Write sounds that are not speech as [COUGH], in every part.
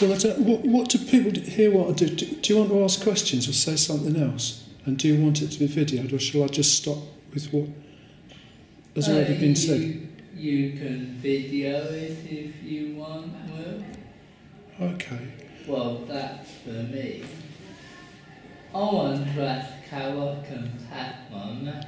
Well, I don't, what, what do people d- here want to do? do? Do you want to ask questions or say something else? And do you want it to be videoed, or shall I just stop with what has already Uh, been said? you- You can video it if you want, Will. Okay. Well, that's for me. I want to ask how I can tap my match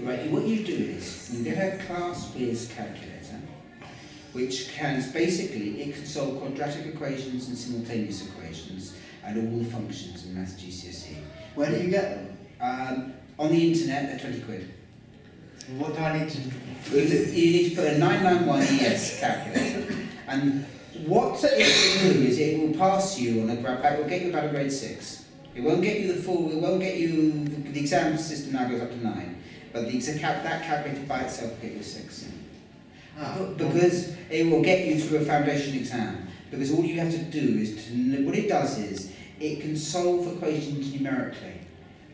Right, what you do is you get a ClassWiz calculator, which can basically it can solve quadratic equations and simultaneous equations and all the functions in Maths GCSE. Where do you get them? Um, on the internet, they're 20 quid. What do I need to do? You need to put a 991 ES calculator. And what it will do is it will pass you on a grad, it will get you about a grade 6. It won't get you the full, it won't get you, the exam system now goes up to 9. But the that calculator by itself will get you a 6. Ah, Because it will get you through a foundation exam. Because all you have to do is to what it does is it can solve equations numerically.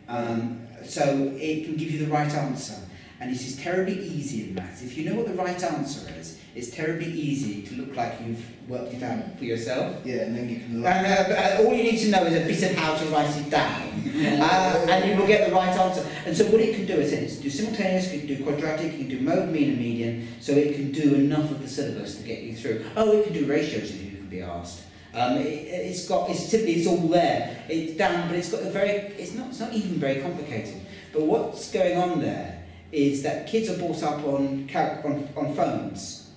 Um, so it can give you the right answer. And it is terribly easy in maths. If you know what the right answer is, it's terribly easy to look like you've worked it out for yourself. yeah, and then you can. And uh, uh, all you need to know is a bit of how to write it down. [LAUGHS] Uh, and you will get the right answer. And so what it can do is it can do simultaneous, it can do quadratic, it can do mode, mean and median, so it can do enough of the syllabus to get you through. Oh, it can do ratios if you can be asked. Um, it, it's got, it's typically, it's all there. It's down, but it's got a very, it's not, it's not even very complicated. But what's going on there is that kids are brought up on, cal- on, on phones.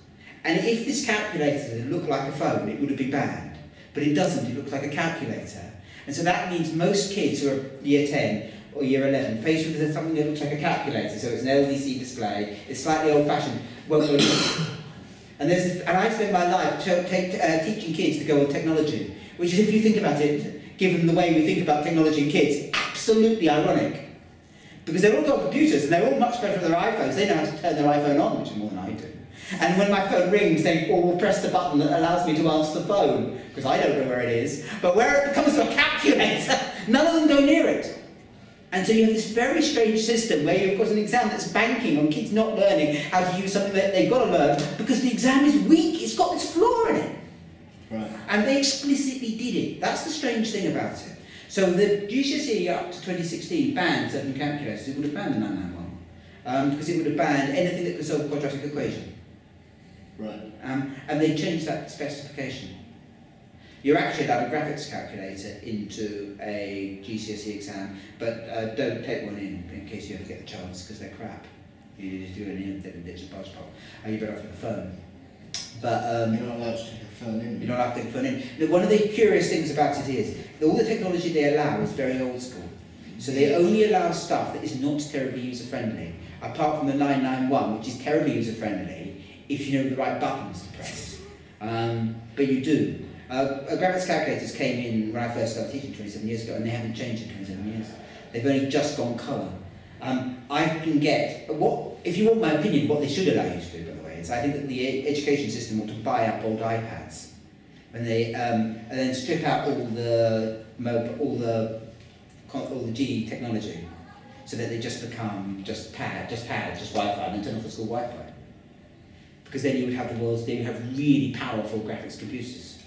And if this calculator looked like a phone, it would have been banned. But it doesn't, it looks like a calculator. And so that means most kids who are year 10 or year 11, faced with something that looks like a calculator, so it's an LCD display, it's slightly old fashioned, won't And, there's, and I spend my life to, take, uh, teaching kids to go on technology, which is, if you think about it, given the way we think about technology in kids, absolutely ironic. Because they're all got computers and they're all much better at their iPhones. They know how to turn their iPhone on, which is more than I do. And when my phone rings, they all press the button that allows me to answer the phone, because I don't know where it is. But where it comes to a calculator, [LAUGHS] none of them go near it. And so you have this very strange system where you've got an exam that's banking on kids not learning how to use something that they've got to learn because the exam is weak, it's got this flaw in it. Right. And they explicitly did it. That's the strange thing about it. So the GCSE up to 2016 banned certain calculators. It would have banned the 991 um, because it would have banned anything that could solve a quadratic equation. Right. Um, and they changed that specification. You're actually allowed a graphics calculator into a GCSE exam, but uh, don't take one in in case you ever get the chance because they're crap. You just do any of them, they just budge pop. And you're better off with a phone. But um, You're not allowed to take a phone in. you're not allowed to take a phone in. One of the curious things about it is all the technology they allow is very old school. So they only allow stuff that is not terribly user friendly, apart from the 991, which is terribly user friendly if you know the right buttons to press. Um, but you do. Uh, uh, graphics calculators came in when I first started teaching 27 years ago, and they haven't changed in 27 years. They've only just gone colour. Um, I can get what if you want my opinion, what they should allow you to do, by the way, is I think that the education system ought to buy up old iPads, and they um, and then strip out all the all the all the GE technology, so that they just become just pad, just pad, just Wi-Fi, and then turn off the school Wi-Fi. Because then you would have the world's, they would have really powerful graphics computers.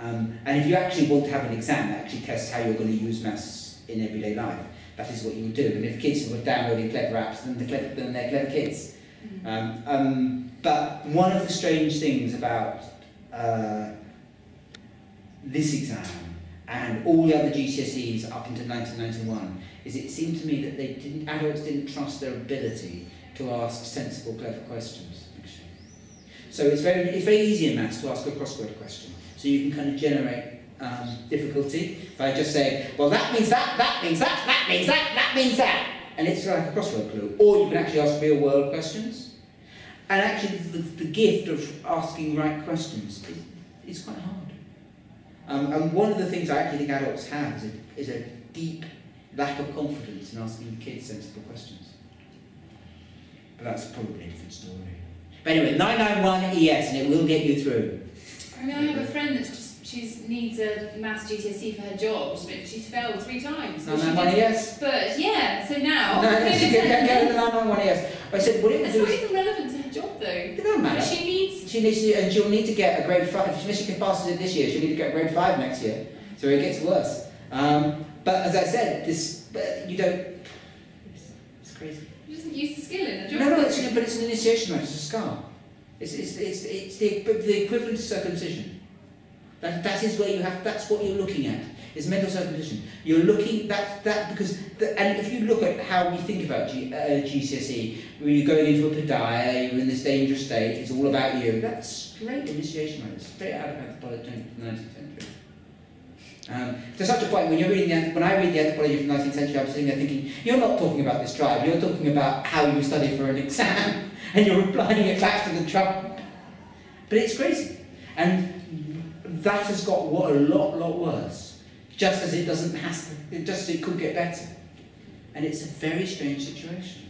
Um, and if you actually want to have an exam that actually tests how you're going to use maths in everyday life, that is what you would do. And if kids were downloading clever apps, then they're clever, then they're clever kids. Um, um, but one of the strange things about uh, this exam and all the other GCSEs up until 1991 is it seemed to me that they didn't, adults didn't trust their ability to ask sensible, clever questions. So it's very, it's very easy in maths to ask a crossword question. So you can kind of generate um, difficulty by just saying, well, that means that, that means that, that means that, that means that. And it's like a crossword clue. Or you can actually ask real world questions. And actually, the, the gift of asking right questions is, is quite hard. Um, and one of the things I actually think adults have is a, is a deep lack of confidence in asking kids sensible questions. But that's probably a different story. But anyway, 991 ES, and it will get you through. I mean, I have a friend that's just she needs a maths GCSE for her job, but she's failed three times. So 991ES? But yeah, so now. No, no, [LAUGHS] she can get, get the 991 ES. I said, what it It's not even relevant to her job though. It doesn't But matter. she needs she needs to, and she'll need to get a grade five. If she can pass it this year, she'll need to get a grade five next year. So it gets worse. Um, but as I said, this you don't. It's crazy. She doesn't use the skill in. No, no, it's, but it's an initiation rite. It's a scar. It's, it's, it's, it's the, the equivalent to circumcision. That, that is where you have. That's what you're looking at. It's mental circumcision. You're looking that that because the, and if you look at how we think about G, uh, GCSE, when you're going into a pedia, you're in this dangerous state. It's all about you. That's straight initiation rite. Straight out of anthropology of the 19th century. Um, to such a point, when you're reading the, when I read the anthropology of the 19th century, I'm sitting there thinking, you're not talking about this tribe. You're talking about how you study for an [LAUGHS] exam, and you're applying it back to the tribe. But it's crazy, and that has got what a lot, lot worse. Just as it doesn't has to, it just it could get better, and it's a very strange situation.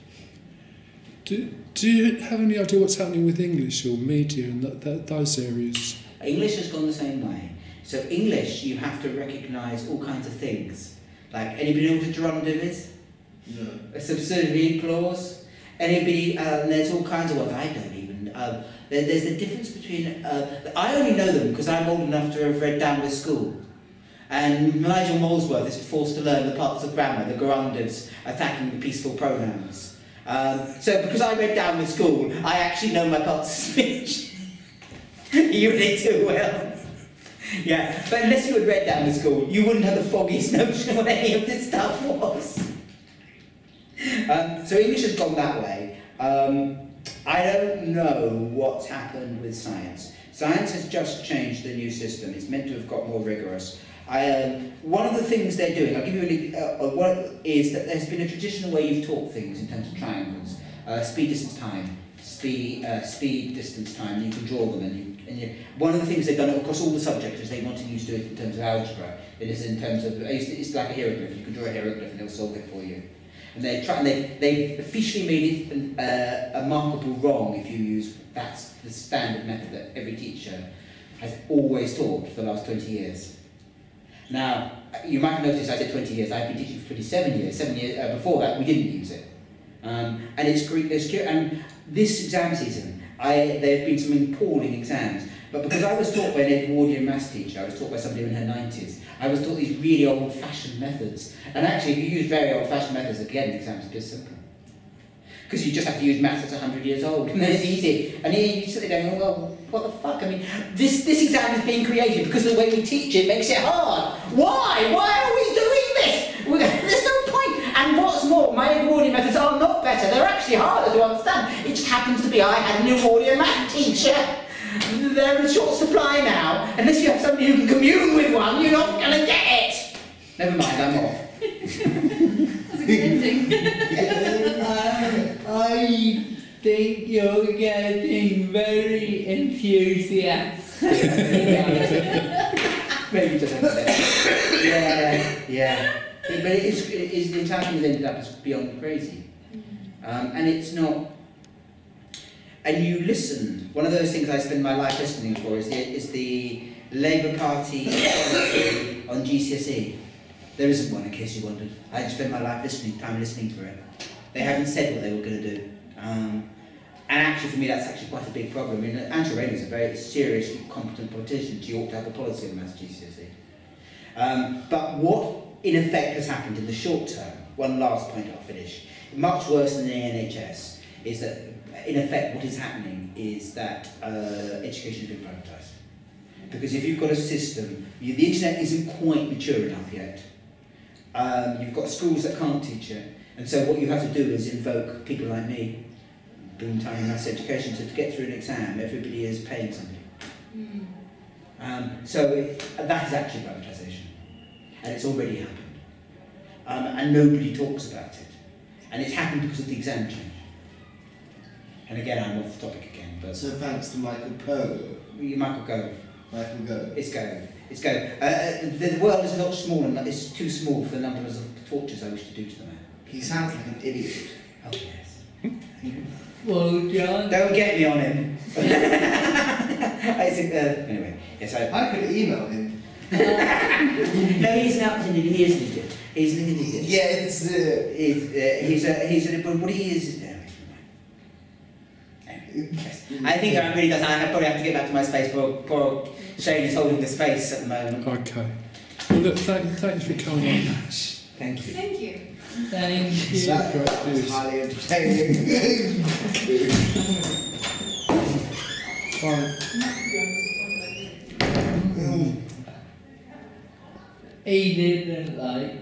Do, do you have any idea what's happening with English or media and that, that, those areas? English has gone the same way. So English, you have to recognise all kinds of things. Like anybody know what a gerundive is? No. A subsidiary clause. Anybody? Uh, there's all kinds of ones. I don't even. Uh, there, there's the difference between. Uh, I only know them because I'm old enough to have read Down with Skool. And Nigel Molesworth is forced to learn the parts of grammar, the gerundives attacking the peaceful pronouns. Um, so because I read Down with Skool, I actually know my parts of [LAUGHS] speech. you really too well. [LAUGHS] Yeah, but unless you had read Down with Skool, you wouldn't have the foggiest [LAUGHS] notion what any of this stuff was. Um, so English has gone that way. Um, I don't know what's happened with science. Science has just changed the new system. It's meant to have got more rigorous. I, um, one of the things they're doing, I'll give you an, uh, uh, one, is that there's been a traditional way you've taught things in terms of triangles. Uh, speed, distance, time. Speed, uh, speed, distance, time. You can draw them. And you, one of the things they've done across all the subjects is they want you to do it in terms of algebra. It is in terms of, it's, like a hieroglyph. You can draw a hieroglyph and it'll solve it for you. And they're trying, they, they've officially made it uh, a markable wrong if you use that's the standard method that every teacher has always taught for the last 20 years. Now, you might notice I said 20 years, I've been teaching for 27 years, seven years uh, before that we didn't use it. Um, and it's, it's and this exam season, I, there have been some appalling exams, but because I was taught by an Edwardian maths teacher, I was taught by somebody in her 90s, I was taught these really old-fashioned methods. And actually, if you use very old-fashioned methods, again, the exam's just simple. Because you just have to use maths that's 100 years old, [LAUGHS] and then it's easy. And you, you sit there going, well, what the fuck? I mean, this, this exam is being created because the way we teach it makes it hard. Why? Why are we doing this? We- There's no point. And what's my Edwardian methods are not better. They're actually harder to understand. It just happens to be I had an Edwardian math teacher. They're in short supply now. Unless you have somebody who can commune with one, you're not going to get it. Never mind, I'm off. That's a good ending. I, I think you're getting very enthusiastic. [LAUGHS] Maybe just a bit. Yeah, yeah. But it is, it is, the entire thing has ended up as beyond crazy. Um, and it's not. And you listened. One of those things I spend my life listening for is the, is the Labour Party [COUGHS] on GCSE. There isn't one, in case you wondered. I spent my life listening, time listening for it. They haven't said what they were going to do. Um, and actually, for me, that's actually quite a big problem. I mean, Angela Rayner is a very serious, competent politician. She ought to have a policy on maths GCSE. Um, but what, in effect, has happened in the short term, one last point I'll finish, much worse than the NHS, is that, in effect, what is happening is that uh, education has been privatised. Because if you've got a system, you, the internet isn't quite mature enough yet. Um, you've got schools that can't teach it. And so what you have to do is invoke people like me, being tiny maths education, to, to get through an exam, everybody is paying something. Mm. Um, so it, that is actually privatisation, and it's already happened. Um, and nobody talks about it. And it's happened because of the exam change. And again, I'm off the topic again, but So thanks to Michael Gove. you might go. Michael Gove. It's going. It's going. Uh, uh, the, the world is not small enough. It's too small for the numbers of tortures I wish to do to the man. He sounds like an idiot. Oh yes. [LAUGHS] Well, John, Don't get me on him. [LAUGHS] I think, uh, anyway, yes, I. I could email him. No, he's not an idiot. He is an idiot. He's an idiot. Yeah, it's uh, He's, uh, he's a, he's a, but what he is is, anyway, anyway, yes. I think that really does. I probably have to get back to my space. Poor, poor Shane is holding the space at the moment. Okay. Well, look, thank, thank you for coming on. Thank you. Thank you. Thank you. So great That was highly entertaining. [LAUGHS] Bye. He didn't like